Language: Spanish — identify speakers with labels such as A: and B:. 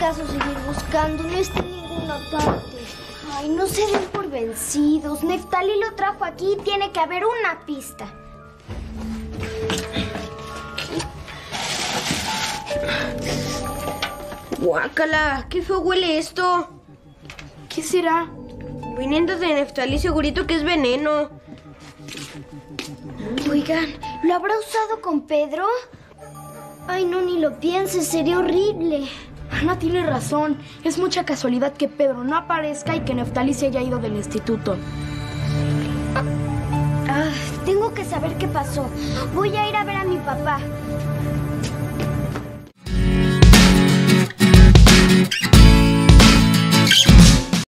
A: caso seguir buscando. No está en ninguna parte. Ay, no se den por vencidos. Neftali lo trajo aquí y tiene que haber una pista.
B: Guácala, qué feo huele esto.
C: ¿Qué será?
B: Viniendo de Neftalí segurito que es veneno.
A: Oigan, ¿lo habrá usado con Pedro? Ay, no, ni lo pienses, sería horrible.
C: Ana tiene razón. Es mucha casualidad que Pedro no aparezca y que Neftali se haya ido del instituto.
A: Ah, tengo que saber qué pasó. Voy a ir a ver a mi papá.